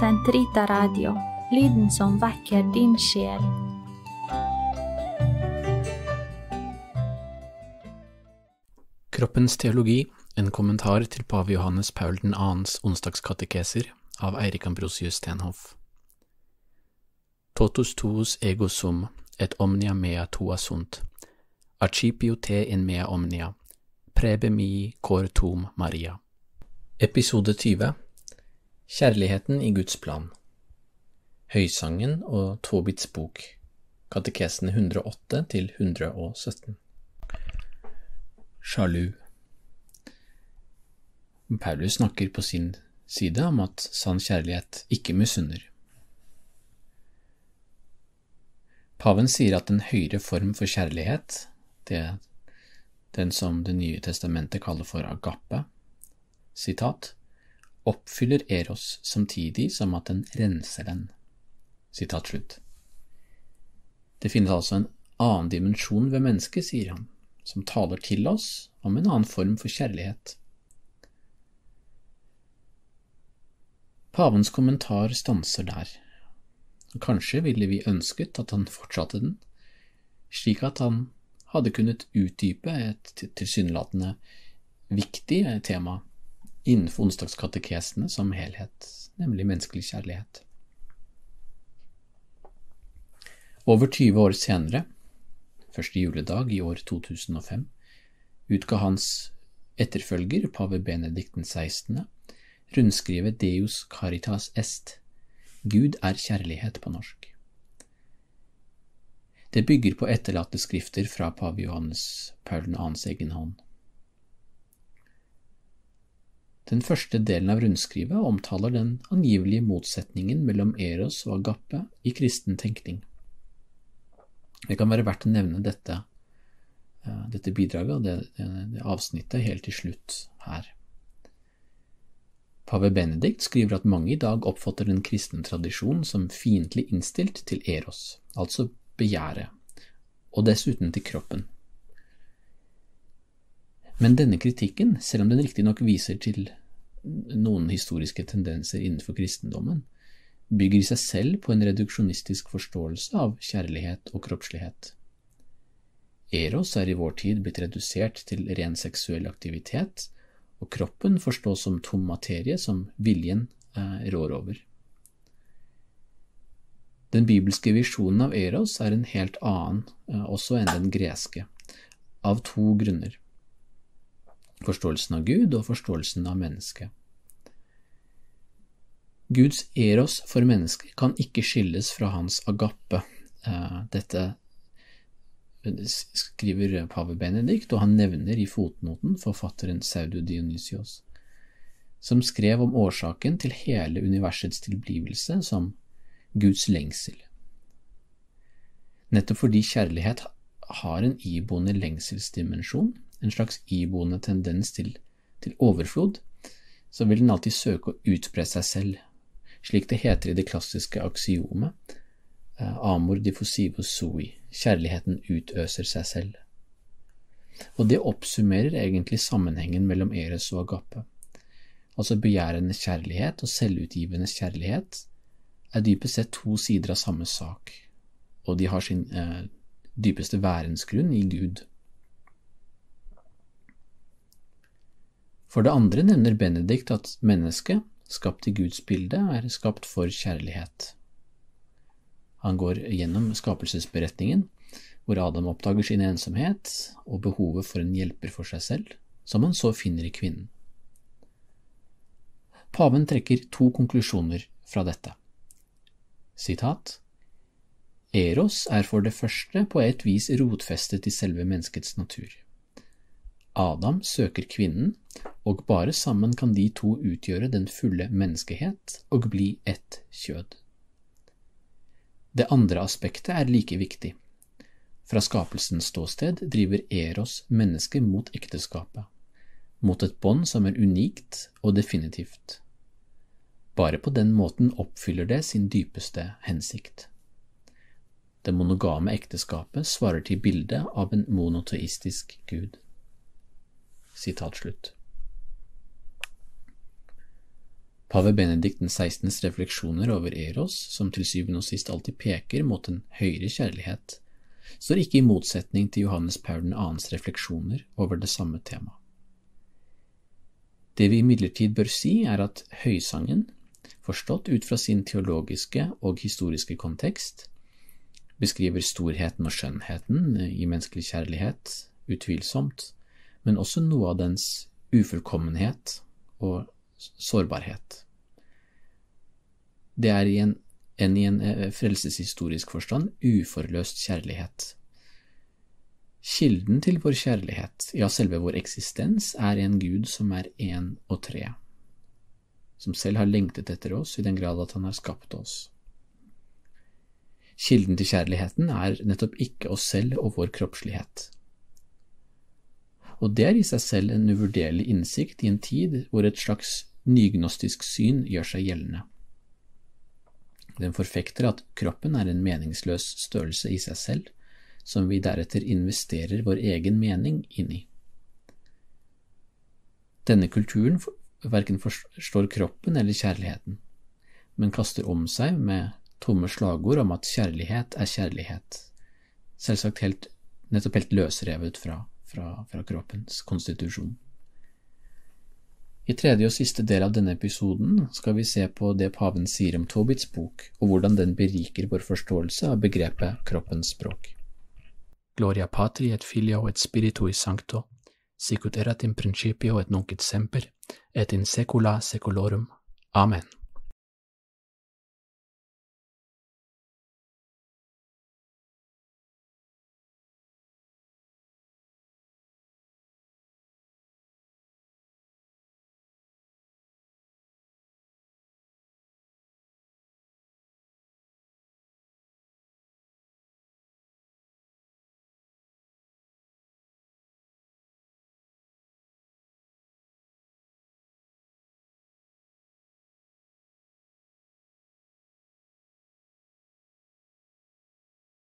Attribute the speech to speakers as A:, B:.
A: Sentrita Radio, lyden som vekker din sjel.
B: Kroppens teologi, en kommentar til pave Johannes Paul 2.s onsdagskatekeser av Eirik Ambrosius Stenhoff. Totus tuus ego sum, et omnia mea tua sunt, Archipio te in mea omnia, prebe mi cor tum Maria. Episode 20 Kjærligheten i Guds plan. Høysangen og Tobits bok. Katekesene 108 til 117 Sjalu. Paulus snakker på sin side om at sann kjærlighet ikke misunner. Paven sier at en høyere form for kjærlighet, det den som Det nye testamentet kaller for agape, sitat, oppfyller Eros samtidig som at den renser den. Det finnes altså en annen dimensjon ved mennesket, sier han, som taler til oss om en annen form for kjærlighet. Pavens kommentar stanser der. Kanskje ville vi ønsket at han fortsatte den, slik at han hadde kunnet utdype et tilsynelatende viktig tema innenfor onsdagskatekesene som helhet, nemlig menneskelig kjærlighet. Over 20 år senere, første juledag i år 2005, utga hans etterfølger, pave Benedikten 16., rundskrivet Deus Caritas Est, Gud er kjærlighet på norsk. Det bygger på etterlatte skrifter fra pave Johannes Paul 2.s egen hånd. Den første delen av rundskrivet omtaler den angivelige motsetningen mellom Eros og Agape i kristen tenkning. Det kan være verdt å nevne dette, dette bidraget og det, det avsnittet helt til slutt her. Pave Benedikt skriver at mange i dag oppfatter den kristne tradisjonen som fiendtlig innstilt til Eros, altså begjæret, og dessuten til kroppen. Men denne kritikken, selv om den riktignok viser til noen historiske tendenser innenfor kristendommen, bygger i seg selv på en reduksjonistisk forståelse av kjærlighet og kroppslighet. Eros er i vår tid blitt redusert til ren seksuell aktivitet, og kroppen forstås som tom materie som viljen eh, rår over. Den bibelske visjonen av Eros er en helt annen eh, også enn den greske, av to grunner forståelsen av Gud og forståelsen av mennesket. Guds eros for mennesket kan ikke skilles fra hans agape. Dette skriver pave Benedikt, og han nevner i fotnoten forfatteren Saudio Dionysios, som skrev om årsaken til hele universets tilblivelse som Guds lengsel. Nettopp fordi kjærlighet har en iboende lengselsdimensjon, en slags iboende tendens til, til overflod, så vil den alltid søke å utbre seg selv, slik det heter i det klassiske aksiomet amor diffusivo sui, kjærligheten utøser seg selv. Og det oppsummerer egentlig sammenhengen mellom Eres og Agape. Altså begjærende kjærlighet og selvutgivende kjærlighet er dypest sett to sider av samme sak, og de har sin eh, dypeste værensgrunn i Gud. For det andre nevner Benedikt at mennesket, skapt i Guds bilde, er skapt for kjærlighet. Han går gjennom skapelsesberetningen, hvor Adam oppdager sin ensomhet og behovet for en hjelper for seg selv, som han så finner i kvinnen. Paven trekker to konklusjoner fra dette. Sitat Eros er for det første på et vis rotfestet i selve menneskets natur. Adam søker kvinnen, og bare sammen kan de to utgjøre den fulle menneskehet og bli ett kjød. Det andre aspektet er like viktig. Fra skapelsens ståsted driver Eros mennesket mot ekteskapet, mot et bånd som er unikt og definitivt. Bare på den måten oppfyller det sin dypeste hensikt. Det monogame ekteskapet svarer til bildet av en monoteistisk gud. Sitat slutt. Pave Benedikt 16.s refleksjoner over Eros, som til syvende og sist alltid peker mot en høyere kjærlighet, står ikke i motsetning til Johannes Paul 2.s refleksjoner over det samme temaet. Det vi imidlertid bør si, er at høysangen, forstått ut fra sin teologiske og historiske kontekst, beskriver storheten og skjønnheten i menneskelig kjærlighet, utvilsomt, men også noe av dens ufullkommenhet og sårbarhet. Det er i en, en i en eh, frelseshistorisk forstand uforløst kjærlighet. Kilden til vår kjærlighet, ja, selve vår eksistens, er en Gud som er én og tre, som selv har lengtet etter oss i den grad at han har skapt oss. Kilden til kjærligheten er nettopp ikke oss selv og vår kroppslighet og det er i seg selv en uvurderlig innsikt i en tid hvor et slags nygnostisk syn gjør seg gjeldende. Den forfekter at kroppen er en meningsløs størrelse i seg selv, som vi deretter investerer vår egen mening inn i. Denne kulturen verken forstår kroppen eller kjærligheten, men kaster om seg med tomme slagord om at kjærlighet er kjærlighet, selvsagt helt, nettopp helt løsrevet fra fra, fra kroppens konstitusjon. I tredje og siste del av denne episoden skal vi se på det paven sier om Tobits bok, og hvordan den beriker vår forståelse av begrepet kroppens språk. Gloria patri et filio et spiritui sancto, sicut erat in principio et nunc et semper, et in secula secolorum. Amen.